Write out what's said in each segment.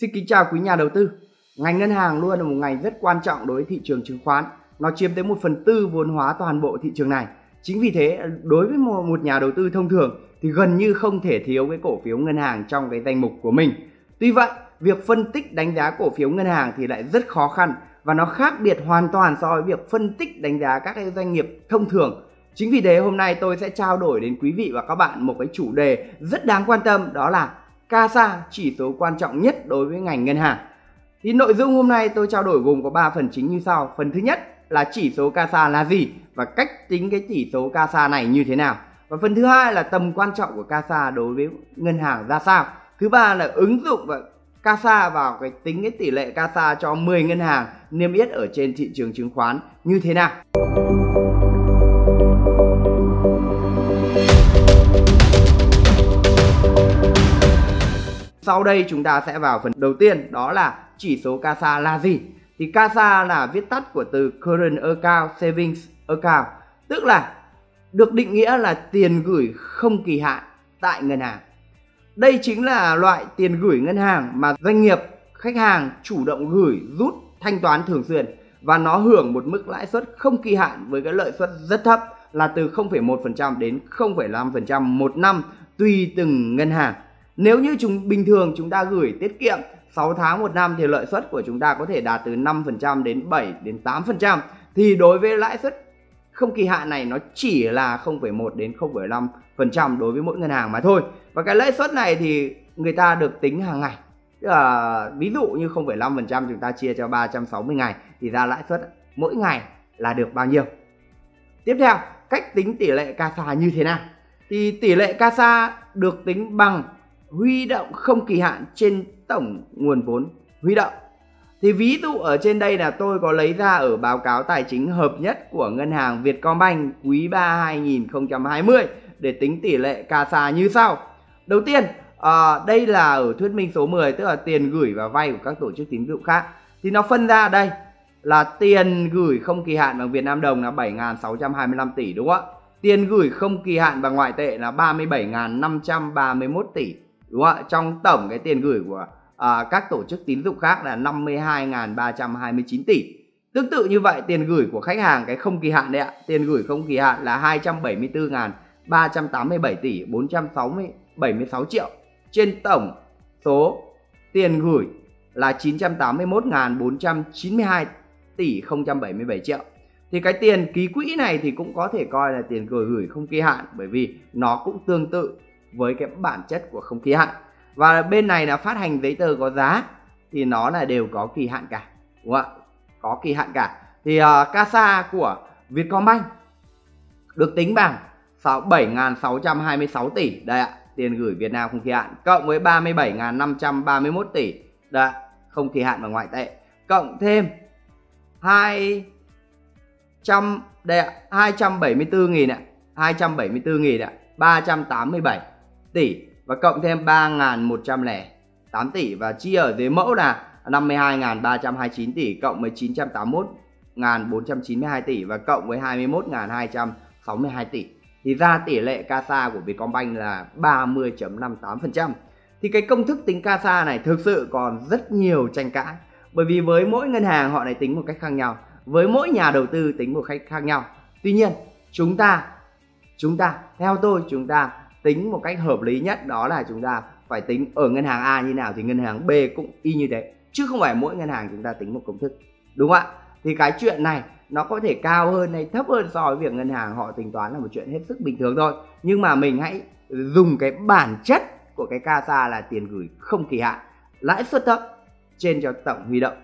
Xin kính chào quý nhà đầu tư. Ngành ngân hàng luôn là một ngành rất quan trọng đối với thị trường chứng khoán. Nó chiếm tới 1 phần tư vốn hóa toàn bộ thị trường này. Chính vì thế, đối với một nhà đầu tư thông thường thì gần như không thể thiếu cái cổ phiếu ngân hàng trong cái danh mục của mình. Tuy vậy, việc phân tích đánh giá cổ phiếu ngân hàng thì lại rất khó khăn và nó khác biệt hoàn toàn so với việc phân tích đánh giá các cái doanh nghiệp thông thường. Chính vì thế hôm nay tôi sẽ trao đổi đến quý vị và các bạn một cái chủ đề rất đáng quan tâm đó là CASA chỉ số quan trọng nhất đối với ngành ngân hàng. Thì nội dung hôm nay tôi trao đổi gồm có 3 phần chính như sau. Phần thứ nhất là chỉ số CASA là gì và cách tính cái chỉ số CASA này như thế nào. Và phần thứ hai là tầm quan trọng của CASA đối với ngân hàng ra sao. Thứ ba là ứng dụng và CASA vào cái tính cái tỷ lệ CASA cho 10 ngân hàng niêm yết ở trên thị trường chứng khoán như thế nào. Sau đây chúng ta sẽ vào phần đầu tiên đó là chỉ số CASA là gì? Thì CASA là viết tắt của từ Current Account Savings Account, tức là được định nghĩa là tiền gửi không kỳ hạn tại ngân hàng. Đây chính là loại tiền gửi ngân hàng mà doanh nghiệp, khách hàng chủ động gửi, rút, thanh toán thường xuyên và nó hưởng một mức lãi suất không kỳ hạn với cái lợi suất rất thấp là từ 0,1% đến 0,5% một năm tùy từng ngân hàng. Nếu như chúng bình thường chúng ta gửi tiết kiệm 6 tháng một năm thì lợi suất của chúng ta có thể đạt từ 5% đến 7 đến 8% thì đối với lãi suất không kỳ hạn này nó chỉ là 0,1 đến 0,5% đối với mỗi ngân hàng mà thôi. Và cái lãi suất này thì người ta được tính hàng ngày. Tức là ví dụ như 0,5% chúng ta chia cho 360 ngày thì ra lãi suất mỗi ngày là được bao nhiêu. Tiếp theo, cách tính tỷ lệ CASA như thế nào? Thì tỷ lệ CASA được tính bằng huy động không kỳ hạn trên tổng nguồn vốn huy động. Thì ví dụ ở trên đây là tôi có lấy ra ở báo cáo tài chính hợp nhất của ngân hàng Vietcombank quý 3 2020 để tính tỷ lệ CASA như sau. Đầu tiên, à, đây là ở thuyết minh số 10 tức là tiền gửi và vay của các tổ chức tín dụng khác. Thì nó phân ra đây là tiền gửi không kỳ hạn bằng Việt Nam đồng là 7.625 tỷ đúng không ạ? Tiền gửi không kỳ hạn bằng ngoại tệ là 37.531 tỷ đúng không ạ? Trong tổng cái tiền gửi của à, các tổ chức tín dụng khác là 52.329 tỷ. Tương tự như vậy tiền gửi của khách hàng cái không kỳ hạn đấy ạ. Tiền gửi không kỳ hạn là 274.387 tỷ 476 triệu. Trên tổng số tiền gửi là 981.492 tỷ 077 triệu. Thì cái tiền ký quỹ này thì cũng có thể coi là tiền gửi gửi không kỳ hạn bởi vì nó cũng tương tự với cái bản chất của không khí hạn. Và bên này là phát hành giấy tờ có giá thì nó là đều có kỳ hạn cả đúng không ạ? Có kỳ hạn cả. Thì uh, CASA của Vietcombank được tính bằng 7.626 tỷ. Đây ạ tiền gửi Việt Nam không kỳ hạn cộng với 37.531 tỷ. Đây không kỳ hạn và ngoại tệ. Cộng thêm 200 đây ạ 274.000 ạ 274.000 ạ 387 tỷ và cộng thêm 3.108 tỷ và chia ở dưới mẫu là 52.329 tỷ cộng với 981.492 tỷ và cộng với 21.262 tỷ thì ra tỷ lệ CASA của Vietcombank là 30.58%. Thì cái công thức tính CASA này thực sự còn rất nhiều tranh cãi bởi vì với mỗi ngân hàng họ lại tính một cách khác nhau, với mỗi nhà đầu tư tính một cách khác nhau. Tuy nhiên, chúng ta chúng ta theo tôi chúng ta tính một cách hợp lý nhất đó là chúng ta phải tính ở ngân hàng A như nào thì ngân hàng B cũng y như thế. Chứ không phải mỗi ngân hàng chúng ta tính một công thức đúng không ạ? Thì cái chuyện này nó có thể cao hơn hay thấp hơn so với việc ngân hàng họ tính toán là một chuyện hết sức bình thường thôi. Nhưng mà mình hãy dùng cái bản chất của cái CASA là tiền gửi không kỳ hạn lãi suất thấp trên cho tổng huy động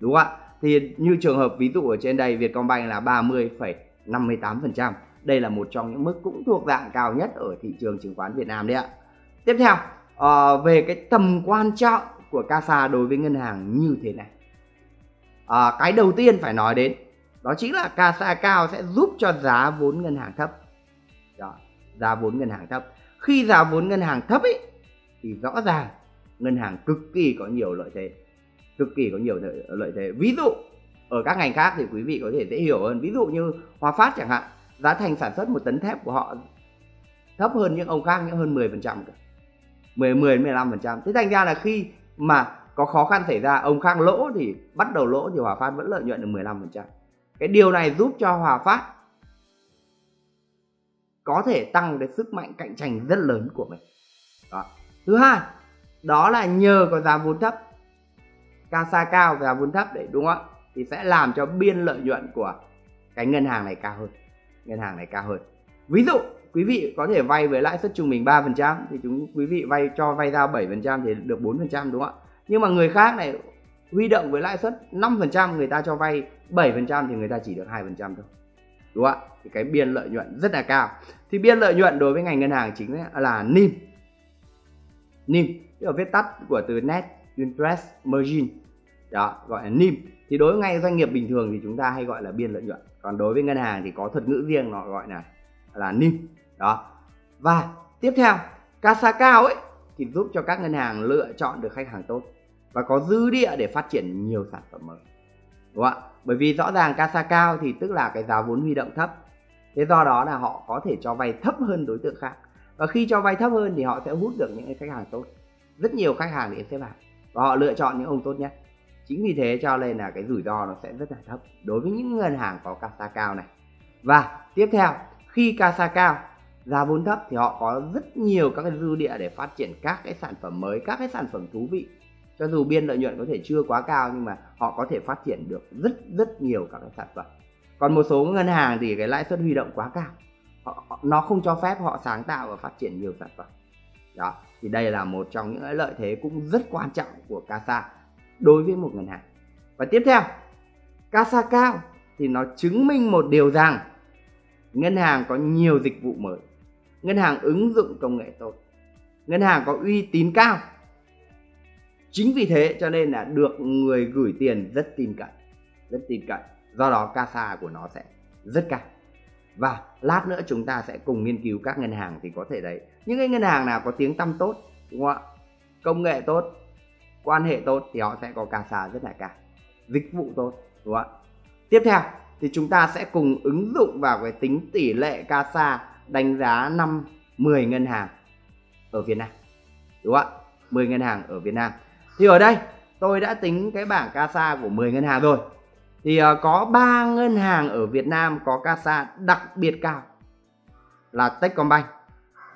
đúng không ạ? Thì như trường hợp ví dụ ở trên đây Vietcombank là 30,58% đây là một trong những mức cũng thuộc dạng cao nhất ở thị trường chứng khoán Việt Nam đấy ạ. Tiếp theo uh, về cái tầm quan trọng của CASA đối với ngân hàng như thế này. Uh, cái đầu tiên phải nói đến đó chính là CASA cao sẽ giúp cho giá vốn ngân hàng thấp. Đó, giá vốn ngân hàng thấp. Khi giá vốn ngân hàng thấp ấy thì rõ ràng ngân hàng cực kỳ có nhiều lợi thế cực kỳ có nhiều lợi thế. Ví dụ ở các ngành khác thì quý vị có thể dễ hiểu hơn. Ví dụ như Hòa Phát chẳng hạn giá thành sản xuất một tấn thép của họ thấp hơn những ông khác những hơn 10 phần trăm 10 10 15 phần trăm thế thành ra là khi mà có khó khăn xảy ra ông khác lỗ thì bắt đầu lỗ thì Hòa Phát vẫn lợi nhuận được 15%. Cái điều này giúp cho Hòa Phát có thể tăng cái sức mạnh cạnh tranh rất lớn của mình. Đó. Thứ hai, đó là nhờ có giá vốn thấp, CASA cao giá vốn thấp đấy đúng không ạ? Thì sẽ làm cho biên lợi nhuận của cái ngân hàng này cao hơn. Ngân hàng này cao hơn. Ví dụ quý vị có thể vay với lãi suất trung bình 3% thì chúng quý vị vay cho vay ra 7% thì được 4% đúng không ạ? Nhưng mà người khác này huy động với lãi suất 5% người ta cho vay 7% thì người ta chỉ được 2% thôi. Đúng không ạ? Thì cái biên lợi nhuận rất là cao. Thì biên lợi nhuận đối với ngành ngân hàng chính là NIM. NIM, tức là viết tắt của từ Net Interest Margin. Đó, gọi là NIM. Thì đối với ngay doanh nghiệp bình thường thì chúng ta hay gọi là biên lợi nhuận. Còn đối với ngân hàng thì có thuật ngữ riêng nó gọi là là NIM. Đó. Và tiếp theo, CASA cao ấy thì giúp cho các ngân hàng lựa chọn được khách hàng tốt và có dư địa để phát triển nhiều sản phẩm mới. Đúng không ạ? Bởi vì rõ ràng casa cao thì tức là cái giá vốn huy động thấp. Thế do đó là họ có thể cho vay thấp hơn đối tượng khác. Và khi cho vay thấp hơn thì họ sẽ hút được những khách hàng tốt. Rất nhiều khách hàng để xếp hàng và họ lựa chọn những ông tốt nhất chính vì thế cho nên là cái rủi ro nó sẽ rất là thấp đối với những ngân hàng có casa cao này. Và tiếp theo khi casa cao giá vốn thấp thì họ có rất nhiều các cái dư địa để phát triển các cái sản phẩm mới các cái sản phẩm thú vị. Cho dù biên lợi nhuận có thể chưa quá cao nhưng mà họ có thể phát triển được rất rất nhiều các cái sản phẩm. Còn một số ngân hàng thì cái lãi suất huy động quá cao họ, nó không cho phép họ sáng tạo và phát triển nhiều sản phẩm. Đó thì đây là một trong những lợi thế cũng rất quan trọng của CASA đối với một ngân hàng. Và tiếp theo, CASA cao thì nó chứng minh một điều rằng ngân hàng có nhiều dịch vụ mới, ngân hàng ứng dụng công nghệ tốt, ngân hàng có uy tín cao. Chính vì thế cho nên là được người gửi tiền rất tin cậy, rất tin cậy. Do đó casa của nó sẽ rất cao. Và lát nữa chúng ta sẽ cùng nghiên cứu các ngân hàng thì có thể đấy những cái ngân hàng nào có tiếng tăm tốt, đúng không ạ? Công nghệ tốt quan hệ tốt thì họ sẽ có casa rất là cả dịch vụ tốt đúng không ạ? Tiếp theo thì chúng ta sẽ cùng ứng dụng vào cái tính tỷ lệ casa đánh giá năm 10 ngân hàng ở Việt Nam đúng không ạ? 10 ngân hàng ở Việt Nam. Thì ở đây tôi đã tính cái bảng CASA của 10 ngân hàng rồi. Thì ờ, có 3 ngân hàng ở Việt Nam có CASA đặc biệt cao là Techcombank,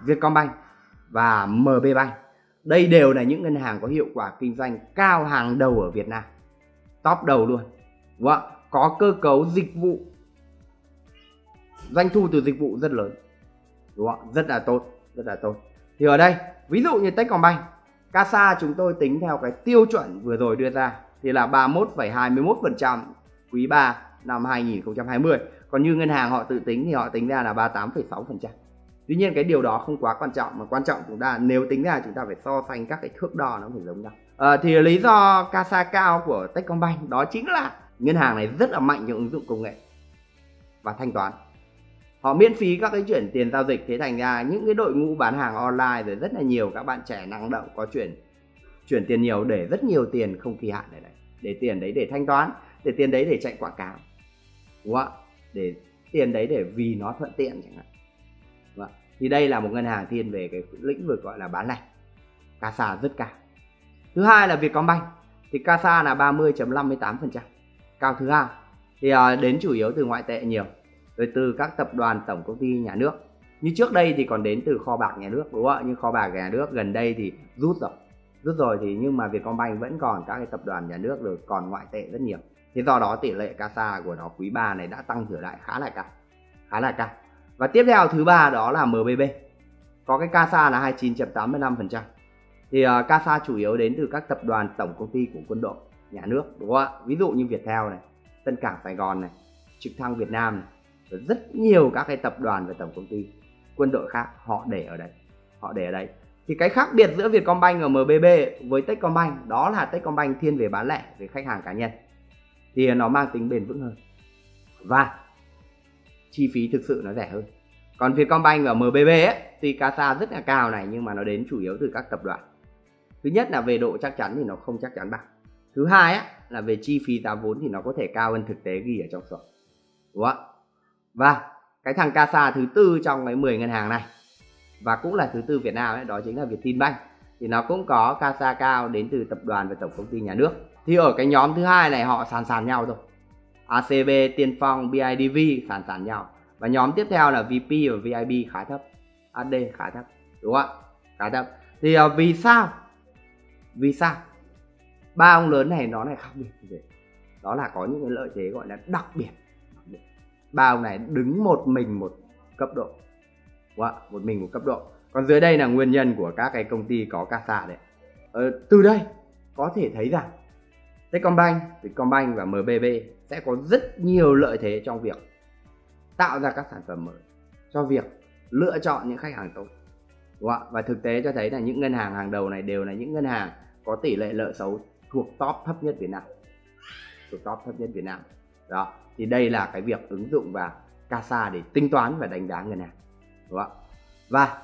Vietcombank và MB Bank. Đây đều là những ngân hàng có hiệu quả kinh doanh cao hàng đầu ở Việt Nam. Top đầu luôn. Đúng không? Có cơ cấu dịch vụ doanh thu từ dịch vụ rất lớn. Đúng không? Rất là tốt, rất là tốt. Thì ở đây, ví dụ như Techcombank CASA chúng tôi tính theo cái tiêu chuẩn vừa rồi đưa ra thì là 31,21% quý 3 năm 2020. Còn như ngân hàng họ tự tính thì họ tính ra là 38,6%. Tuy nhiên cái điều đó không quá quan trọng mà quan trọng chúng ta nếu tính ra chúng ta phải so sánh các cái thước đo nó phải giống nhau. À, thì lý do CASA cao của Techcombank đó chính là ngân hàng này rất là mạnh trong ứng dụng công nghệ và thanh toán họ miễn phí các cái chuyển tiền giao dịch thế thành ra những cái đội ngũ bán hàng online rồi rất là nhiều các bạn trẻ năng động có chuyển chuyển tiền nhiều để rất nhiều tiền không kỳ hạn này này để tiền đấy để thanh toán để tiền đấy để chạy quảng cáo đúng không ạ để tiền đấy để vì nó thuận tiện chẳng hạn đúng không? Thì đây là một ngân hàng thiên về cái lĩnh vực gọi là bán lẻ. Casa rất cao. Thứ hai là Vietcombank. Thì casa là 30.58% cao thứ hai. Thì à, đến chủ yếu từ ngoại tệ nhiều. Rồi từ các tập đoàn tổng công ty nhà nước. Như trước đây thì còn đến từ kho bạc nhà nước, đúng không ạ? Nhưng kho bạc nhà nước gần đây thì rút rồi. Rút rồi thì nhưng mà Vietcombank vẫn còn các cái tập đoàn nhà nước rồi còn ngoại tệ rất nhiều. Thế do đó tỷ lệ CASA của nó quý 3 này đã tăng trở lại khá là cao. Khá là cao và tiếp theo thứ ba đó là MBB có cái CASA là 29.85% thì uh, CASA chủ yếu đến từ các tập đoàn tổng công ty của quân đội nhà nước đúng không ạ? Ví dụ như Viettel này Tân Cảng Sài Gòn này Trực thăng Việt Nam này rất nhiều các cái tập đoàn và tổng công ty quân đội khác họ để ở đây họ để ở đây thì cái khác biệt giữa Vietcombank và MBB với Techcombank đó là Techcombank thiên về bán lẻ về khách hàng cá nhân. Thì nó mang tính bền vững hơn. Và chi phí thực sự nó rẻ hơn. Còn Vietcombank và MBB ấy, tuy CASA rất là cao này nhưng mà nó đến chủ yếu từ các tập đoàn. Thứ nhất là về độ chắc chắn thì nó không chắc chắn bằng. Thứ hai á, là về chi phí giá vốn thì nó có thể cao hơn thực tế ghi ở trong sổ. Đúng không? Và cái thằng CASA thứ tư trong cái 10 ngân hàng này và cũng là thứ tư Việt Nam ấy, đó chính là Vietinbank. Thì nó cũng có CASA cao đến từ tập đoàn và tổng công ty nhà nước. Thì ở cái nhóm thứ hai này họ sàn sàn nhau thôi. ACB, Tiên Phong, BIDV sàn sàn nhau. Và nhóm tiếp theo là VP và VIB khá thấp. AD khá thấp đúng không ạ? Khá thấp. Thì uh, vì sao? Vì sao? Ba ông lớn này nó này khác biệt như thế đó là có những cái lợi thế gọi là đặc biệt. Ba ông này đứng một mình một cấp độ. Đúng không? một mình một cấp độ. Còn dưới đây là nguyên nhân của các cái công ty có casa đấy. Ờ, từ đây có thể thấy rằng Techcombank, Vietcombank và MBB sẽ có rất nhiều lợi thế trong việc tạo ra các sản phẩm mới cho việc lựa chọn những khách hàng tốt. Đúng không? và thực tế cho thấy là những ngân hàng hàng đầu này đều là những ngân hàng có tỷ lệ nợ xấu thuộc top thấp nhất Việt Nam. Thuộc top thấp nhất Việt Nam. Đó thì đây là cái việc ứng dụng vào CASA để tính toán và đánh giá ngân hàng. Đúng không? và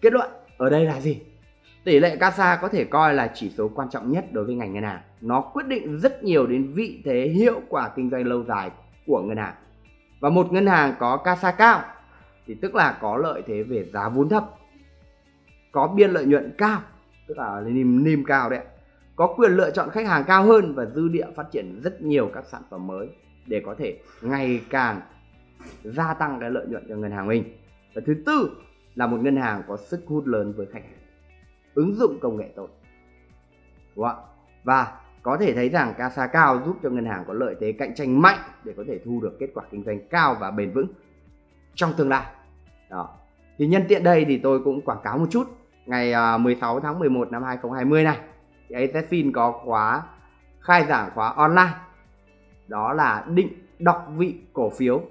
kết luận ở đây là gì? Tỷ lệ CASA có thể coi là chỉ số quan trọng nhất đối với ngành ngân hàng. Nó quyết định rất nhiều đến vị thế hiệu quả kinh doanh lâu dài của ngân hàng. Và một ngân hàng có CASA cao thì tức là có lợi thế về giá vốn thấp, có biên lợi nhuận cao, tức là niềm niềm cao đấy có quyền lựa chọn khách hàng cao hơn và dư địa phát triển rất nhiều các sản phẩm mới để có thể ngày càng gia tăng cái lợi nhuận cho ngân hàng mình. Và thứ tư là một ngân hàng có sức hút lớn với khách hàng ứng dụng công nghệ tốt. Đúng không? và có thể thấy rằng CASA cao giúp cho ngân hàng có lợi thế cạnh tranh mạnh để có thể thu được kết quả kinh doanh cao và bền vững trong tương lai. Đó. Thì nhân tiện đây thì tôi cũng quảng cáo một chút. Ngày à, 16 tháng 11 năm 2020 này thì AZFIN có khóa khai giảng khóa online. Đó là định đọc vị cổ phiếu.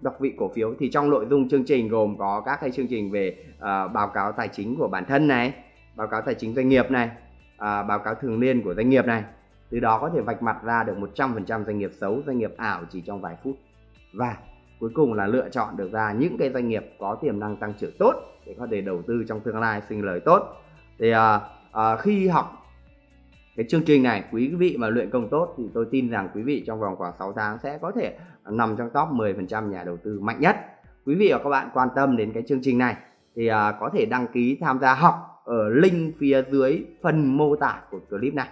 Đọc vị cổ phiếu thì trong nội dung chương trình gồm có các cái chương trình về uh, báo cáo tài chính của bản thân này báo cáo tài chính doanh nghiệp này à, báo cáo thường niên của doanh nghiệp này. Từ đó có thể vạch mặt ra được 100% doanh nghiệp xấu doanh nghiệp ảo chỉ trong vài phút. Và cuối cùng là lựa chọn được ra những cái doanh nghiệp có tiềm năng tăng trưởng tốt để có thể đầu tư trong tương lai sinh lời tốt. Thì à, à, khi học cái chương trình này quý vị mà luyện công tốt thì tôi tin rằng quý vị trong vòng khoảng 6 tháng sẽ có thể nằm trong top 10% nhà đầu tư mạnh nhất. Quý vị và các bạn quan tâm đến cái chương trình này thì à, có thể đăng ký tham gia học ở link phía dưới phần mô tả của clip này.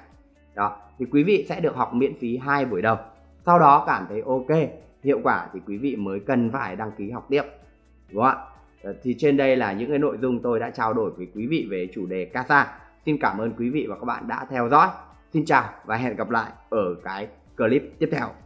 Đó, thì quý vị sẽ được học miễn phí hai buổi đầu. Sau đó cảm thấy ok, hiệu quả thì quý vị mới cần phải đăng ký học tiếp. Đúng không ạ? Ờ, thì trên đây là những cái nội dung tôi đã trao đổi với quý vị về chủ đề CASA. Xin cảm ơn quý vị và các bạn đã theo dõi. Xin chào và hẹn gặp lại ở cái clip tiếp theo.